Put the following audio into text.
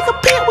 like a pimp